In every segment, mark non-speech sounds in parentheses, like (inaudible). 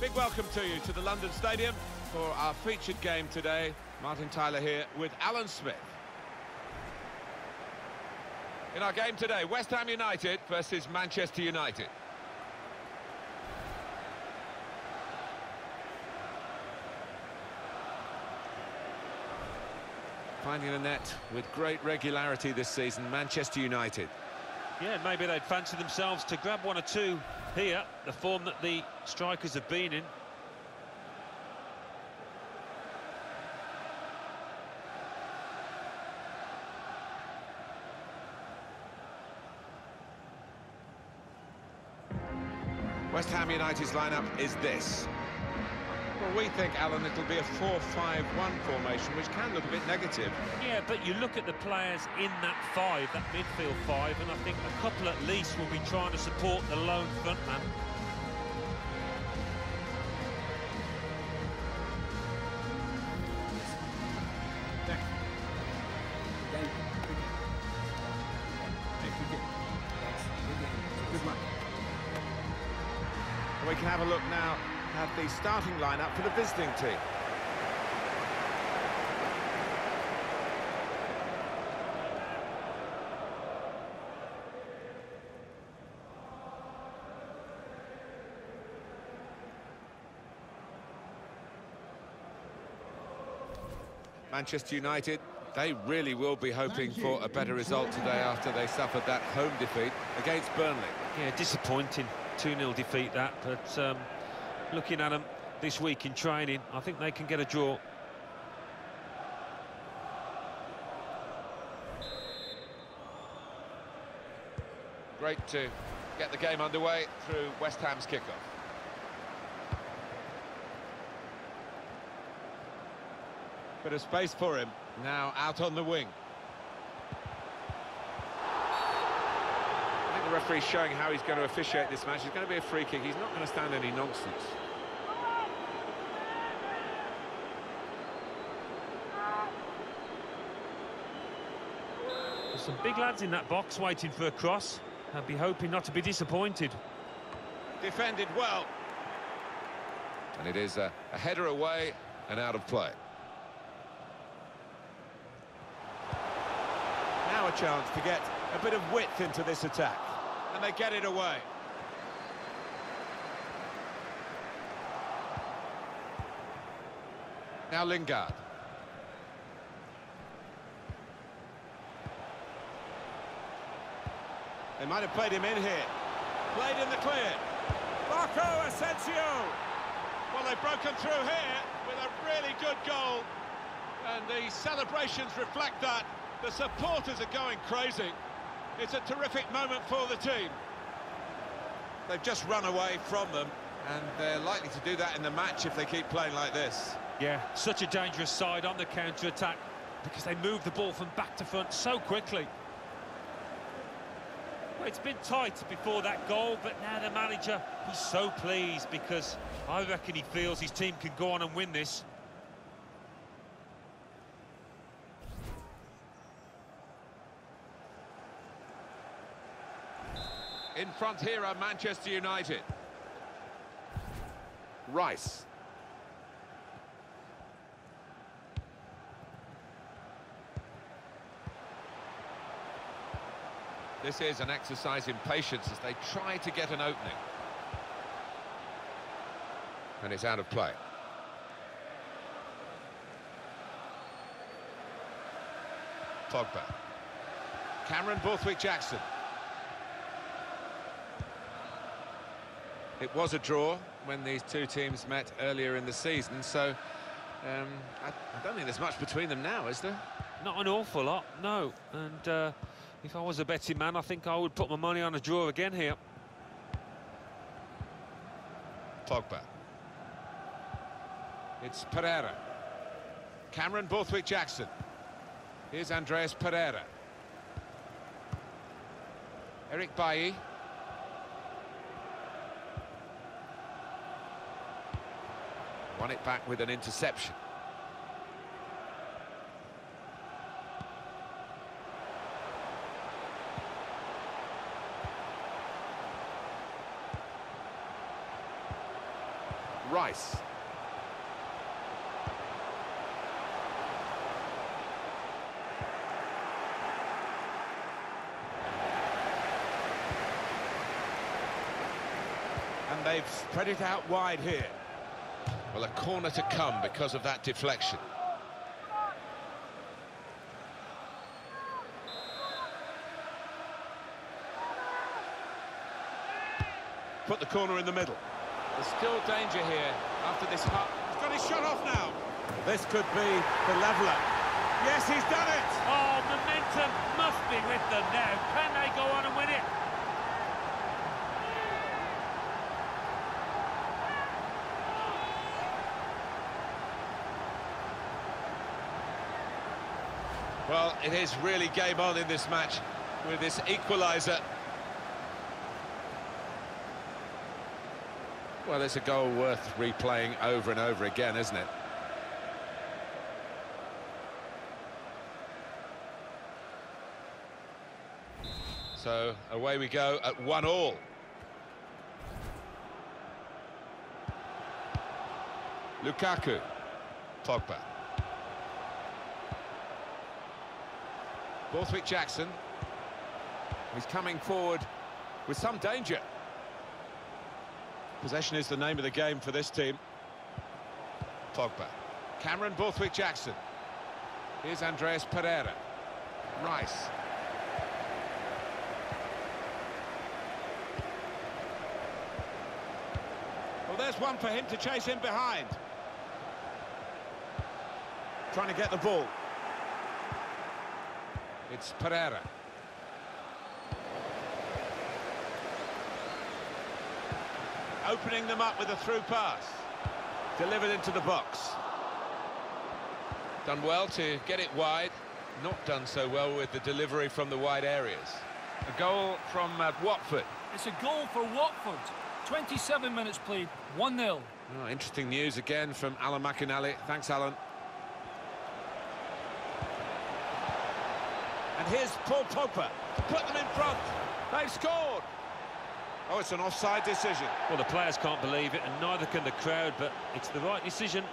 Big welcome to you to the London Stadium for our featured game today. Martin Tyler here with Alan Smith. In our game today, West Ham United versus Manchester United. Finding the net with great regularity this season, Manchester United. Yeah, maybe they'd fancy themselves to grab one or two here, the form that the strikers have been in. West Ham United's lineup is this. Well, we think, Alan, it'll be a 4-5-1 formation, which can look a bit negative. Yeah, but you look at the players in that five, that midfield five, and I think a couple at least will be trying to support the lone frontman. We can have a look now at the starting lineup for the visiting team. Manchester United, they really will be hoping for a better result today after they suffered that home defeat against Burnley. Yeah, disappointing 2-0 defeat that, but um, looking at them this week in training, I think they can get a draw. Great to get the game underway through West Ham's kickoff. Bit of space for him, now out on the wing. I think the referee's showing how he's going to officiate this match. It's going to be a free kick, he's not going to stand any nonsense. There's some big lads in that box waiting for a cross. I'd be hoping not to be disappointed. Defended well. And it is a, a header away and out of play. Now a chance to get a bit of width into this attack. And they get it away. Now Lingard. They might have played him in here. Played in the clear. Marco Asensio. Well, they've broken through here with a really good goal. And the celebrations reflect that. The supporters are going crazy. It's a terrific moment for the team. They've just run away from them, and they're likely to do that in the match if they keep playing like this. Yeah, such a dangerous side on the counter-attack because they move the ball from back to front so quickly. Well, it's been tight before that goal, but now the manager, he's so pleased because I reckon he feels his team can go on and win this. In front here are Manchester United. Rice. This is an exercise in patience as they try to get an opening. And it's out of play. Pogba. Cameron Borthwick-Jackson. It was a draw when these two teams met earlier in the season, so um, I, I, don't think there's much between them now, is there? Not an awful lot, no. And uh, if I was a betting man, I think I would put my money on a draw again here. Pogba. It's Pereira. Cameron Borthwick-Jackson. Here's Andreas Pereira. Eric Bailly. Won it back with an interception. Rice. And they've spread it out wide here. Well, a corner to come because of that deflection. Put the corner in the middle. There's still danger here after this hut. He's got his shot off now. This could be the leveller. Yes, he's done it! Oh, momentum must be with them now. Can they go on and win it? Well, it is really game on in this match with this equaliser. Well, it's a goal worth replaying over and over again, isn't it? So, away we go at one all. Lukaku. Pogba. Borthwick Jackson. He's coming forward with some danger. Possession is the name of the game for this team. Pogba. Cameron Borthwick Jackson. Here's Andreas Pereira. Rice. Well, there's one for him to chase in behind. Trying to get the ball. It's Pereira. Opening them up with a through pass. Delivered into the box. Done well to get it wide. Not done so well with the delivery from the wide areas. A goal from uh, Watford. It's a goal for Watford. 27 minutes played, 1-0. Oh, interesting news again from Alan McInally. Thanks, Alan. And here's Paul Pogba to put them in front. They've scored. Oh, it's an offside decision. Well, the players can't believe it, and neither can the crowd, but it's the right decision.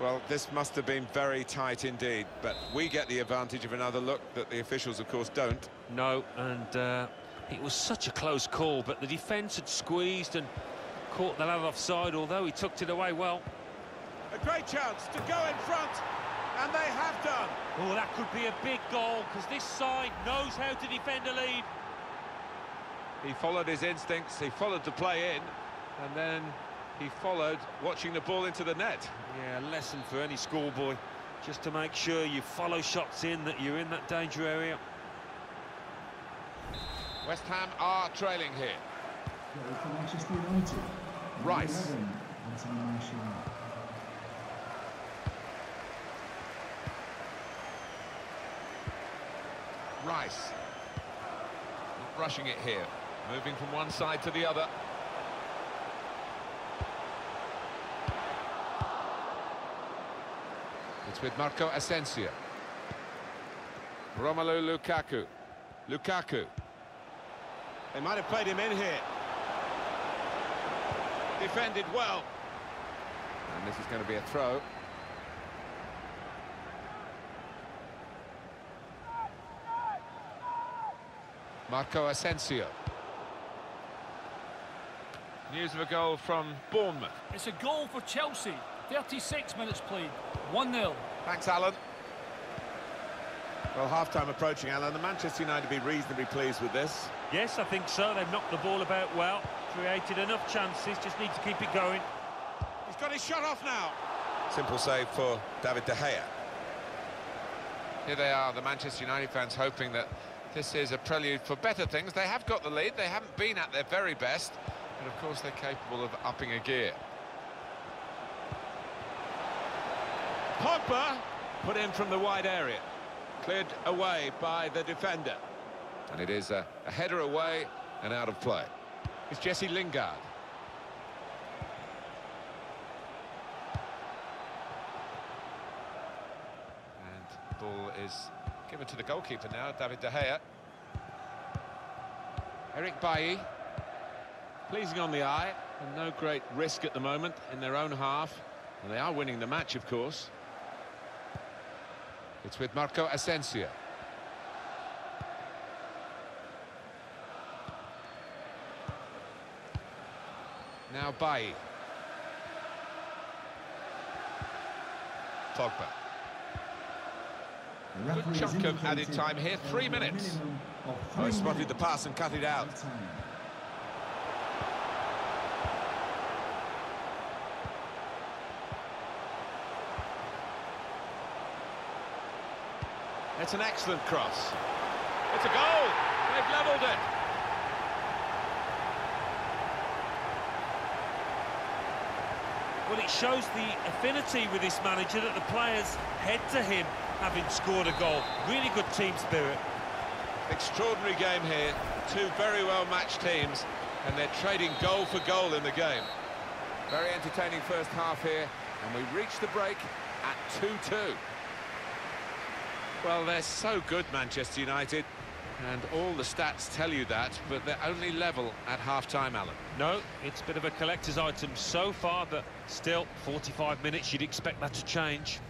Well, this must have been very tight indeed, but we get the advantage of another look that the officials, of course, don't. No, and uh, it was such a close call, but the defence had squeezed and caught the lad offside, although he tucked it away well. A great chance to go in front, and they have done. Oh, that could be a big goal, because this side knows how to defend a lead. He followed his instincts, he followed the play in, and then he followed watching the ball into the net. Yeah, a lesson for any schoolboy, just to make sure you follow shots in, that you're in that danger area. West Ham are trailing here. For Manchester United. Rice. 11, Anthony Martial. Rice. Not rushing it here. Moving from one side to the other. It's with Marco Asensio. Romelu Lukaku. Lukaku. They might have played him in here. Defended well. And this is going to be a throw. Marco Asensio. News of a goal from Bournemouth. It's a goal for Chelsea. 36 minutes played, 1-0. Thanks, Alan. Well, half-time approaching, Alan. The Manchester United be reasonably pleased with this. Yes, I think so. They've knocked the ball about well, created enough chances, just need to keep it going. He's got his shot off now. Simple save for David De Gea. Here they are, the Manchester United fans, hoping that this is a prelude for better things. They have got the lead, they haven't been at their very best, but of course they're capable of upping a gear. Pogba put in from the wide area. Cleared away by the defender. And it is a, a header away and out of play. It's Jesse Lingard. And the ball is given to the goalkeeper now, David De Gea. Eric Bailly. Pleasing on the eye, and no great risk at the moment in their own half. And they are winning the match, of course. It's with Marco Asensio. Now Bailly. Pogba. Good chunk of added time here, three will be a minutes. Oh, three he spotted the pass and cut it out. It's an excellent cross. It's a goal. They've levelled it. Well, it shows the affinity with this manager that the players head to him having scored a goal. Really good team spirit. Extraordinary game here. Two very well matched teams, and they're trading goal for goal in the game. Very entertaining first half here, and we reach the break at 2-2. Well, they're so good, Manchester United, and all the stats tell you that, but they're only level at half-time, Alan. No, it's a bit of a collector's item so far, but still, 45 minutes, you'd expect that to change.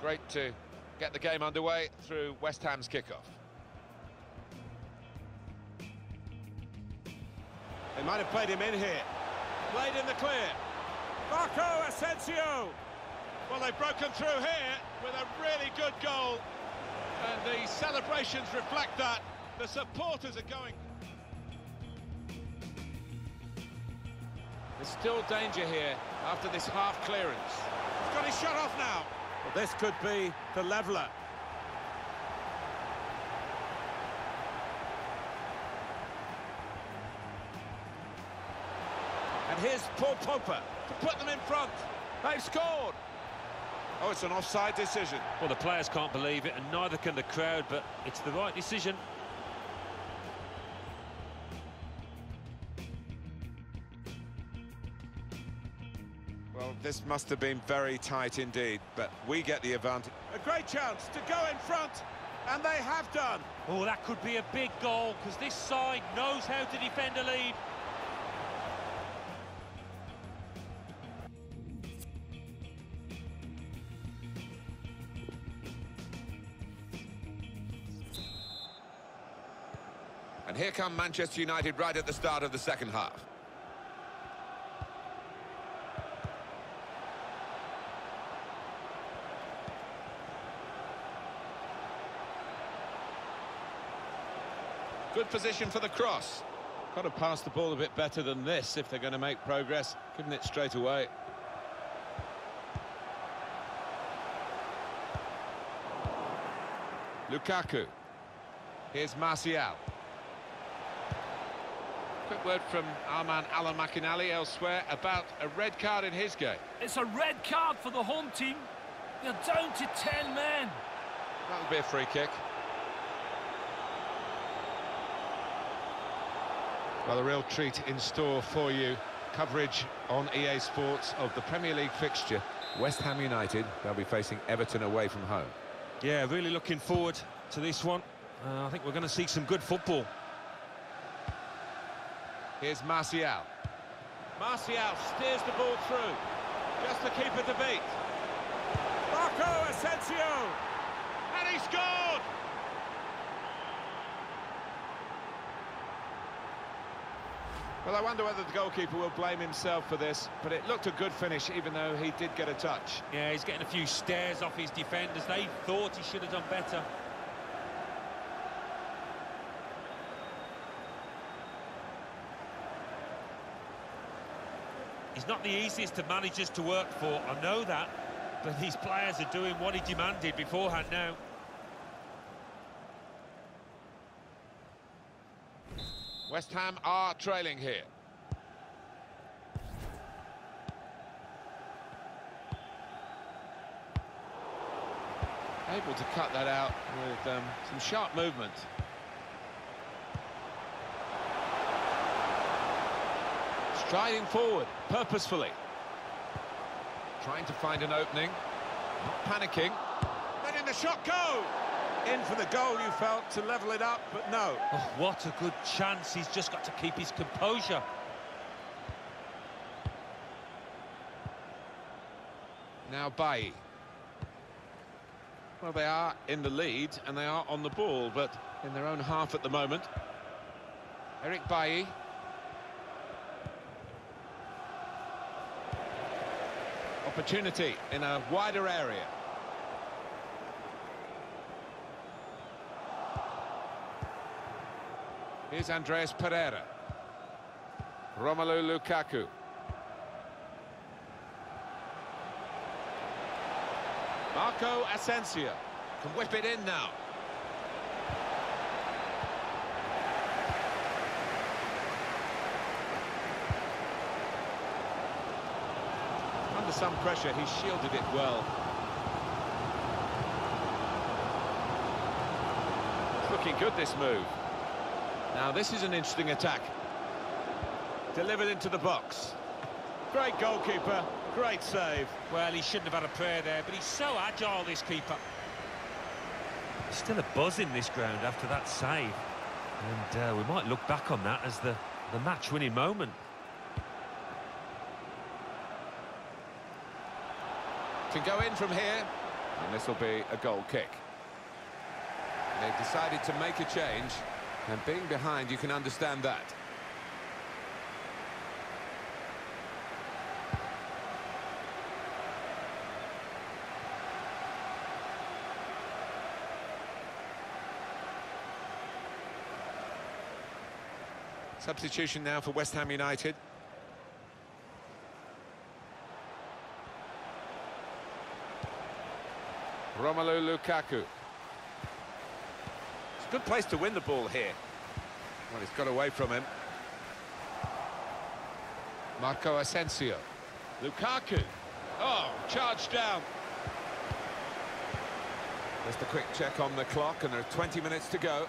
Great to get the game underway through West Ham's kickoff. They might have played him in here. Played in the clear. Marco Asensio. Well, they've broken through here with a really good goal. And the celebrations reflect that. The supporters are going. There's still danger here after this half clearance. He's got his shot off now. Well, this could be the leveller. And here's Paul Pogba to put them in front. They've scored. Oh, it's an offside decision. Well, the players can't believe it, and neither can the crowd, but it's the right decision. Well, this must have been very tight indeed, but we get the advantage. A great chance to go in front, and they have done. Oh, that could be a big goal, because this side knows how to defend a lead. Come Manchester United right at the start of the second half. Good position for the cross. Got to pass the ball a bit better than this if they're going to make progress. Giving it straight away. Lukaku. Here's Martial. Quick word from our man Alan McInally elsewhere about a red card in his game. It's a red card for the home team. They're down to 10 men. That'll be a free kick. Well, a real treat in store for you. Coverage on EA Sports of the Premier League fixture. West Ham United, they'll be facing Everton away from home. Yeah, really looking forward to this one. Uh, I think we're going to see some good football. Here's Martial. Martial steers the ball through. Just the keeper to beat. Marco Asensio! And he scored! Well, I wonder whether the goalkeeper will blame himself for this, but it looked a good finish, even though he did get a touch. Yeah, he's getting a few stares off his defenders. They thought he should have done better. He's not the easiest of managers to work for, I know that, but (laughs) these players are doing what he demanded beforehand now. West Ham are trailing here. Able to cut that out with um, some sharp movement. Striding forward, purposefully. Trying to find an opening. Not panicking. Let him the shot go? In for the goal, you felt, to level it up, but no. Oh, what a good chance. He's just got to keep his composure. Now Bailly. Well, they are in the lead, and they are on the ball, but in their own half at the moment. Eric Bailly. Opportunity in a wider area. Here's Andreas Pereira. Romelu Lukaku. Marco Asensio can whip it in now. Some pressure, he shielded it well. Looking good, this move. Now, this is an interesting attack. Delivered into the box. Great goalkeeper, great save. Well, he shouldn't have had a prayer there, but he's so agile, this keeper. Still a buzz in this ground after that save. And uh, we might look back on that as the, the match-winning moment. Can go in from here, and this will be a goal kick. They've decided to make a change, and being behind, you can understand that. Substitution now for West Ham United. Romelu Lukaku. It's a good place to win the ball here. Well, he's got away from him. Marco Asensio. Lukaku. Oh, charged down. Just a quick check on the clock, and there are 20 minutes to go.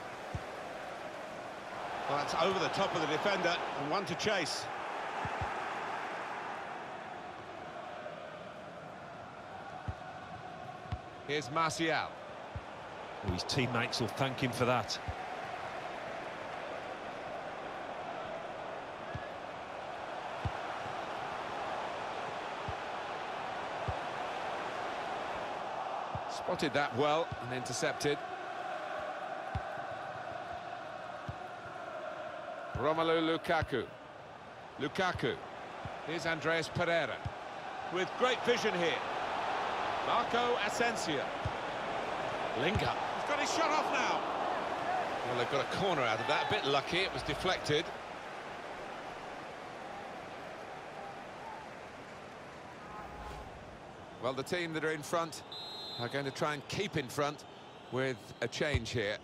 Well, that's over the top of the defender, and one to chase. Here's Martial. Oh, his teammates will thank him for that. Spotted that well and intercepted. Romelu Lukaku. Lukaku. Here's Andreas Pereira. With great vision here. Marco Asensio. Lingard. He's got his shot off now. Well, they've got a corner out of that. A bit lucky, it was deflected. Well, the team that are in front are going to try and keep in front with a change here.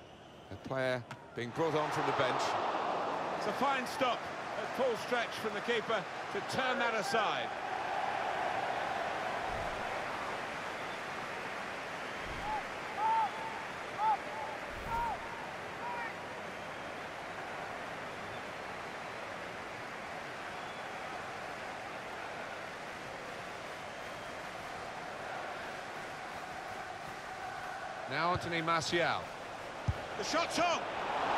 A player being brought on from the bench. It's a fine stop at full stretch from the keeper to turn that aside. Now Anthony Martial. The shot's on.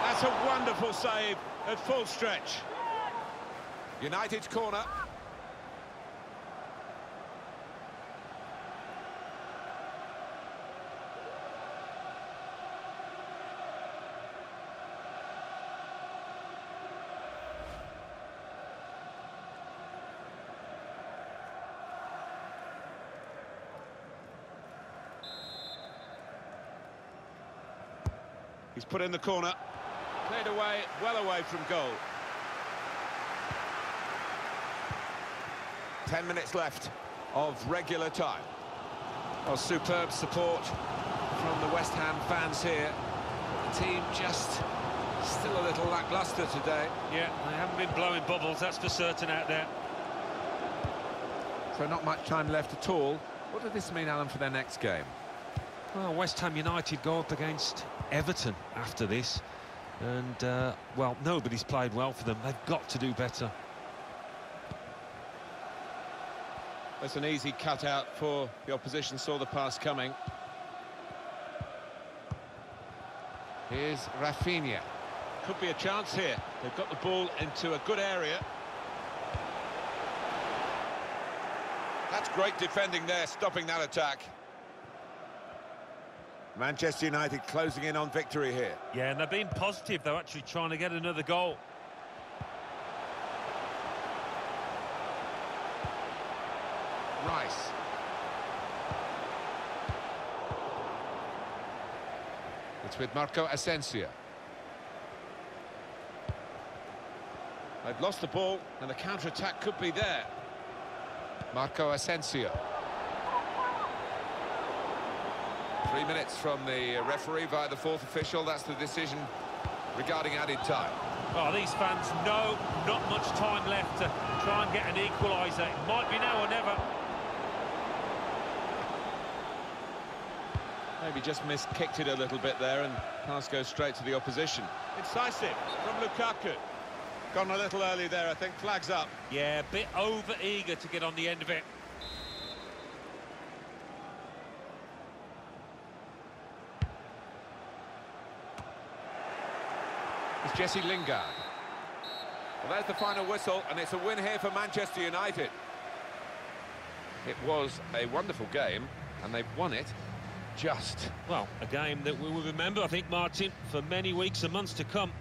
That's a wonderful save at full stretch. United's corner. He's put in the corner. Cleared away, well away from goal. Ten minutes left of regular time. Well, superb support from the West Ham fans here. The team just still a little lacklustre today. Yeah, they haven't been blowing bubbles, that's for certain out there. So not much time left at all. What does this mean, Alan, for their next game? Well, West Ham United go up against Everton after this. And, uh, well, nobody's played well for them. They've got to do better. That's an easy cutout for the opposition, saw the pass coming. Here's Rafinha. Could be a chance here. They've got the ball into a good area. That's great defending there, stopping that attack. Manchester United closing in on victory here. Yeah, and they're being positive. They're actually trying to get another goal. Rice. It's with Marco Asensio. They've lost the ball, and the counter-attack could be there. Marco Asensio. Three minutes from the uh, referee via the fourth official. That's the decision regarding added time. Oh, these fans know not much time left to try and get an equaliser. It might be now or never. Maybe just missed-kicked it a little bit there, and pass goes straight to the opposition. Incisive from Lukaku. Gone a little early there, I think. Flags up. Yeah, a bit over-eager to get on the end of it. It's Jesse Lingard. Well, there's the final whistle, and it's a win here for Manchester United. It was a wonderful game, and they've won it just. Well, a game that we will remember, I think, Martin, for many weeks and months to come.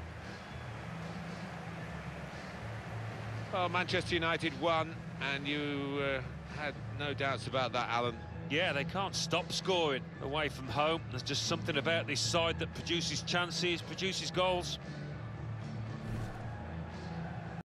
Well, Manchester United won, and you uh, had no doubts about that, Alan. Yeah, they can't stop scoring away from home. There's just something about this side that produces chances, produces goals.